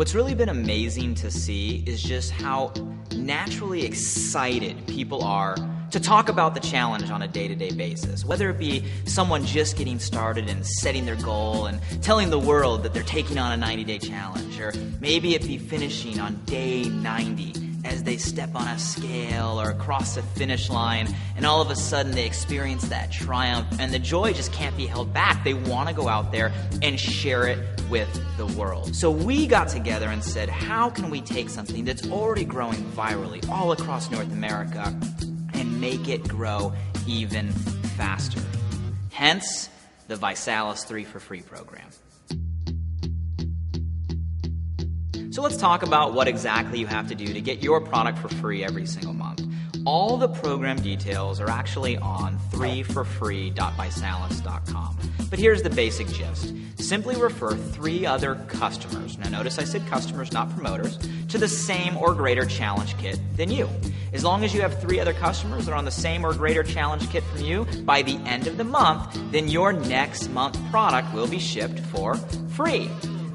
What's really been amazing to see is just how naturally excited people are to talk about the challenge on a day to day basis. Whether it be someone just getting started and setting their goal and telling the world that they're taking on a 90 day challenge, or maybe it be finishing on day 90 as they step on a scale or across the finish line, and all of a sudden they experience that triumph, and the joy just can't be held back. They want to go out there and share it with the world. So we got together and said, how can we take something that's already growing virally all across North America and make it grow even faster. Hence, the ViSalus 3 for Free program. So let's talk about what exactly you have to do to get your product for free every single month. All the program details are actually on 3forfree.visalus.com. But here's the basic gist. Simply refer three other customers, now notice I said customers, not promoters, to the same or greater challenge kit than you. As long as you have three other customers that are on the same or greater challenge kit from you by the end of the month, then your next month product will be shipped for free.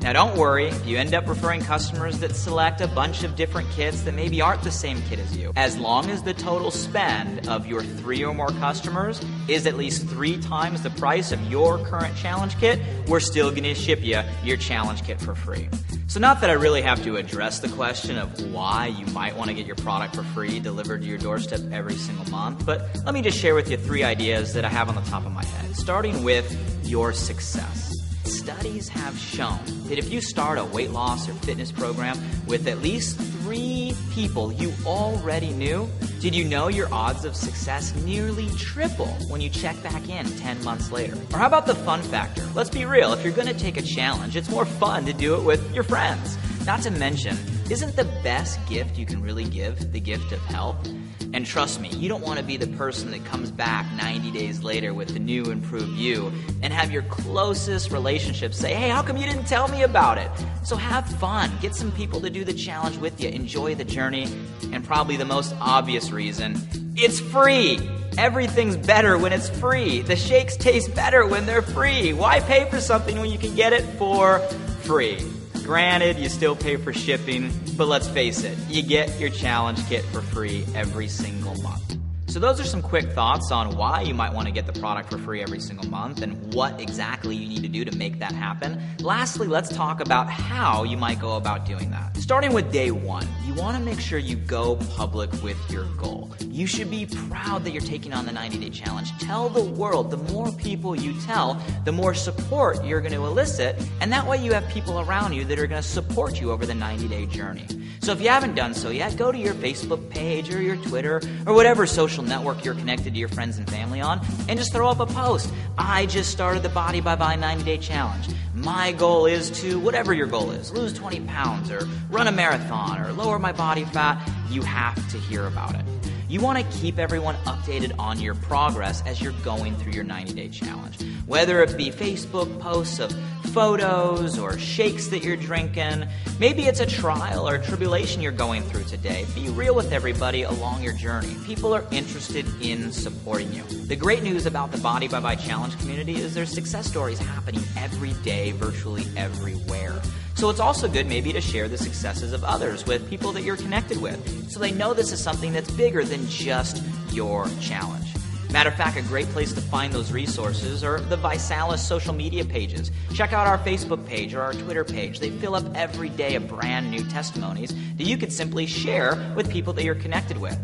Now, don't worry if you end up referring customers that select a bunch of different kits that maybe aren't the same kit as you. As long as the total spend of your three or more customers is at least three times the price of your current challenge kit, we're still going to ship you your challenge kit for free. So, not that I really have to address the question of why you might want to get your product for free delivered to your doorstep every single month, but let me just share with you three ideas that I have on the top of my head, starting with your success. Studies have shown that if you start a weight loss or fitness program with at least three people you already knew, did you know your odds of success nearly triple when you check back in 10 months later? Or how about the fun factor? Let's be real, if you're to take a challenge, it's more fun to do it with your friends. Not to mention, isn't the best gift you can really give the gift of health? And trust me, you don't want to be the person that comes back 90 days later with the new improved you and have your closest relationships say, hey, how come you didn't tell me about it? So have fun. Get some people to do the challenge with you. Enjoy the journey. And probably the most obvious reason it's free. Everything's better when it's free. The shakes taste better when they're free. Why pay for something when you can get it for free? Granted, you still pay for shipping, but let's face it, you get your challenge kit for free every single month. So, those are some quick thoughts on why you might want to get the product for free every single month and what exactly you need to do to make that happen. Lastly, let's talk about how you might go about doing that. Starting with day one, you want to make sure you go public with your goal. You should be proud that you're taking on the 90 day challenge. Tell the world. The more people you tell, the more support you're going to elicit. And that way, you have people around you that are going to support you over the 90 day journey. So, if you haven't done so yet, go to your Facebook page or your Twitter or whatever social network you're connected to your friends and family on and just throw up a post. I just started the Body by Vi 90 Day Challenge. My goal is to, whatever your goal is, lose 20 pounds or run a marathon or lower my body fat. You have to hear about it. You want to keep everyone updated on your progress as you're going through your 90 day challenge. Whether it be Facebook posts of photos or shakes that you're drinking, maybe it's a trial or a tribulation you're going through today. Be real with everybody along your journey. People are interested in supporting you. The great news about the Body by Vi Challenge community is there's success stories happening every day, virtually everywhere. So it's also good maybe to share the successes of others with people that you're connected with so they know this is something that's bigger than just your challenge. Matter of fact, a great place to find those resources are the ViSalus social media pages. Check out our Facebook page or our Twitter page. They fill up every day of brand new testimonies that you could simply share with people that you're connected with.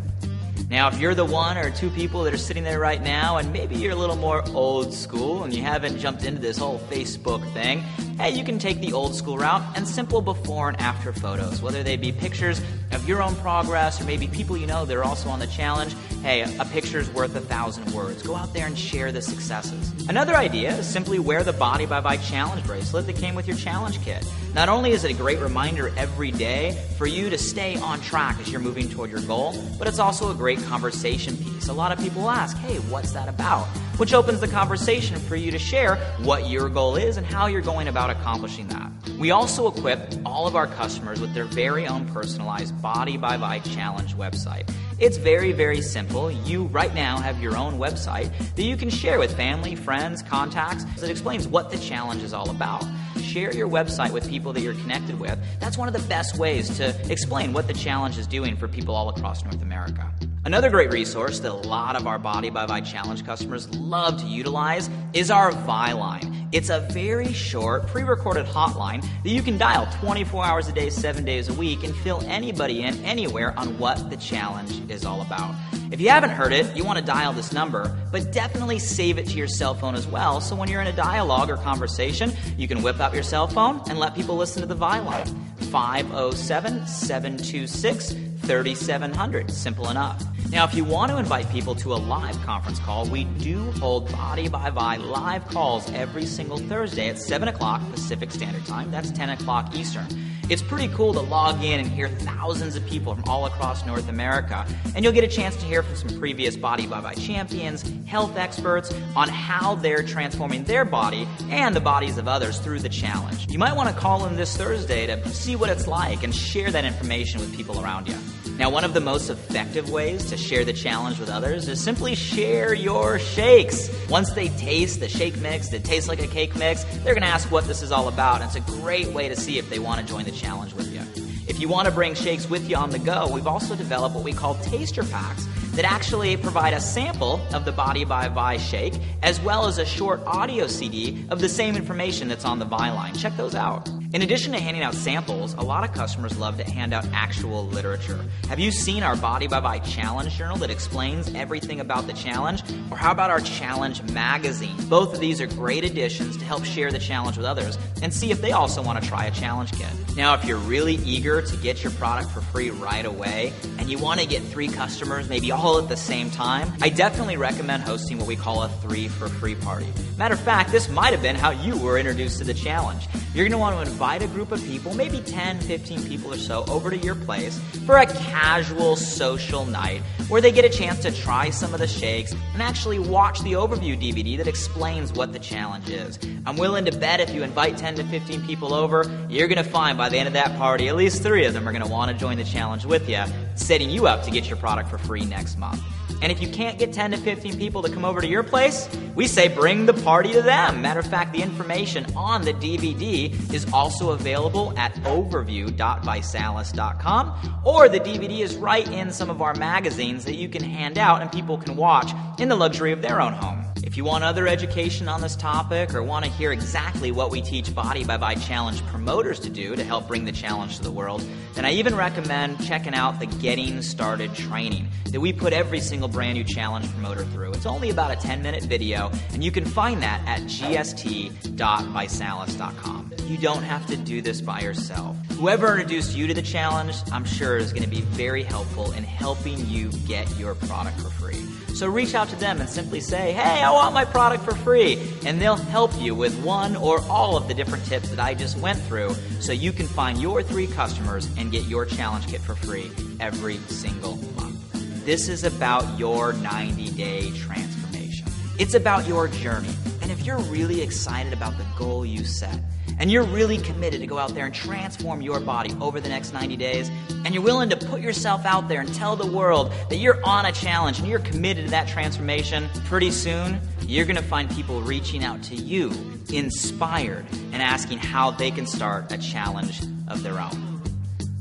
Now, if you're the one or two people that are sitting there right now, and maybe you're a little more old school and you haven't jumped into this whole Facebook thing, hey, you can take the old school route and simple before and after photos, whether they be pictures of your own progress or maybe people you know that are also on the challenge. Hey, a picture's worth a thousand words. Go out there and share the successes. Another idea is simply wear the Body by Vi challenge bracelet that came with your challenge kit. Not only is it a great reminder every day for you to stay on track as you're moving toward your goal, but it's also a great conversation piece. A lot of people ask, hey, what's that about? Which opens the conversation for you to share what your goal is and how you're going about accomplishing that. We also equip all of our customers with their very own personalized Body by Vi Challenge website. It's very, very simple. You right now have your own website that you can share with family, friends, contacts that explains what the challenge is all about share your website with people that you're connected with. That's one of the best ways to explain what the challenge is doing for people all across North America. Another great resource that a lot of our Body by Vi Challenge customers love to utilize is our Vi line. It's a very short, pre recorded hotline that you can dial 24 hours a day, 7 days a week, and fill anybody in anywhere on what the challenge is all about. If you haven't heard it, you want to dial this number, but definitely save it to your cell phone as well so when you're in a dialogue or conversation, you can whip out your cell phone and let people listen to the Vi line. 507 726 3700. Simple enough. Now, if you want to invite people to a live conference call, we do hold Body by Vi live calls every single Thursday at 7 o'clock Pacific Standard Time. That's 10 o'clock Eastern. It's pretty cool to log in and hear thousands of people from all across North America. And you'll get a chance to hear from some previous Body by Vi champions, health experts on how they're transforming their body and the bodies of others through the challenge. You might want to call in this Thursday to see what it's like and share that information with people around you. Now, one of the most effective ways to share the challenge with others is simply share your shakes. Once they taste the shake mix that tastes like a cake mix, they're going to ask what this is all about. And it's a great way to see if they want to join the challenge with you. If you want to bring shakes with you on the go, we've also developed what we call taster packs that actually provide a sample of the Body by Vi shake, as well as a short audio CD of the same information that's on the Vi line. Check those out. In addition to handing out samples, a lot of customers love to hand out actual literature. Have you seen our Body by Vi challenge journal that explains everything about the challenge? Or how about our challenge magazine? Both of these are great additions to help share the challenge with others and see if they also want to try a challenge kit. Now, if you're really eager to get your product for free right away and you want to get three customers maybe all at the same time, I definitely recommend hosting what we call a three for free party. Matter of fact, this might have been how you were introduced to the challenge. You're going to want to a group of people, maybe 10, 15 people or so, over to your place for a casual social night where they get a chance to try some of the shakes and actually watch the overview DVD that explains what the challenge is. I'm willing to bet if you invite 10 to 15 people over, you're going to find by the end of that party, at least three of them are going to want to join the challenge with you, setting you up to get your product for free next month. And if you can't get 10 to 15 people to come over to your place, we say bring the party to them. Matter of fact, the information on the DVD is also available at overview.visalus.com, or the DVD is right in some of our magazines that you can hand out and people can watch in the luxury of their own home. If you want other education on this topic or want to hear exactly what we teach Body by Vi Challenge promoters to do to help bring the challenge to the world, then I even recommend checking out the Getting Started training that we put every single brand new challenge promoter through. It's only about a 10 minute video, and you can find that at gst.visalus.com. You don't have to do this by yourself. Whoever introduced you to the challenge, I'm sure is going to be very helpful in helping you get your product for free. So reach out to them and simply say, hey, I want my product for free. And they'll help you with one or all of the different tips that I just went through so you can find your three customers and get your challenge kit for free every single month. This is about your 90 day transformation. It's about your journey. And if you're really excited about the goal you set, and you're really committed to go out there and transform your body over the next 90 days, and you're willing to put yourself out there and tell the world that you're on a challenge and you're committed to that transformation, pretty soon you're going to find people reaching out to you, inspired, and asking how they can start a challenge of their own.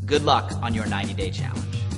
Good luck on your 90 day challenge.